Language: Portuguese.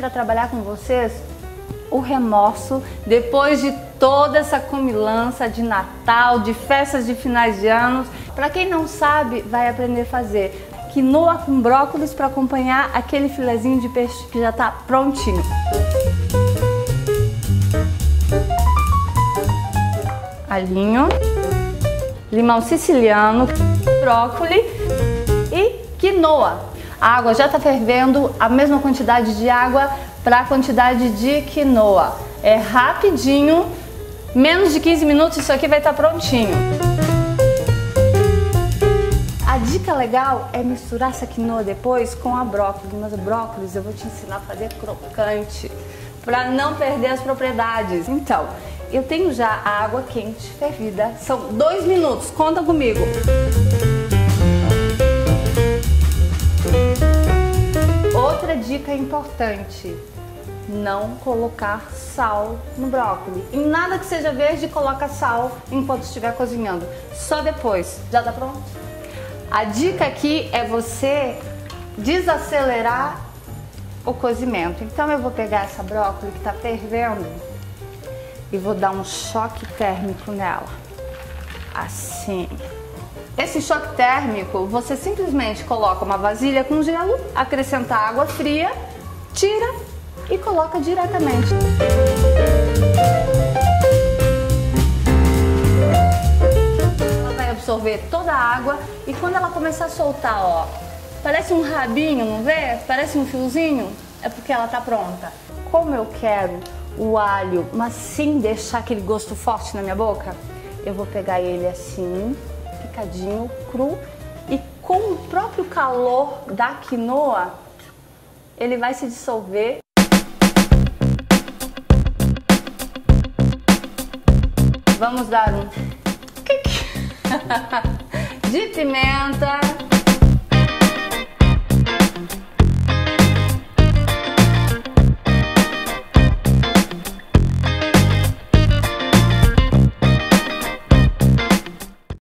para trabalhar com vocês o remorso depois de toda essa comilança de Natal, de festas de finais de anos. Para quem não sabe, vai aprender a fazer quinoa com brócolis para acompanhar aquele filezinho de peixe que já está prontinho. Alinho, limão siciliano, brócolis e quinoa. A água já está fervendo, a mesma quantidade de água para a quantidade de quinoa. É rapidinho, menos de 15 minutos isso aqui vai estar tá prontinho dica legal é misturar essa quinoa depois com a brócolis, mas o brócolis eu vou te ensinar a fazer crocante para não perder as propriedades. Então, eu tenho já a água quente fervida, são dois minutos, conta comigo. Outra dica importante, não colocar sal no brócolis. Em nada que seja verde, coloca sal enquanto estiver cozinhando. Só depois. Já tá pronto? A dica aqui é você desacelerar o cozimento. Então eu vou pegar essa brócolis que está fervendo e vou dar um choque térmico nela. Assim. Esse choque térmico, você simplesmente coloca uma vasilha com gelo, acrescenta água fria, tira e coloca diretamente. absorver toda a água e quando ela começar a soltar, ó, parece um rabinho, não vê? Parece um fiozinho, é porque ela tá pronta. Como eu quero o alho, mas sem deixar aquele gosto forte na minha boca, eu vou pegar ele assim, picadinho, cru, e com o próprio calor da quinoa, ele vai se dissolver. Vamos dar um de pimenta